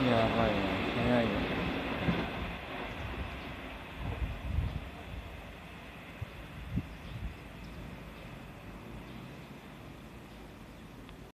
厉害呀！厉害呀！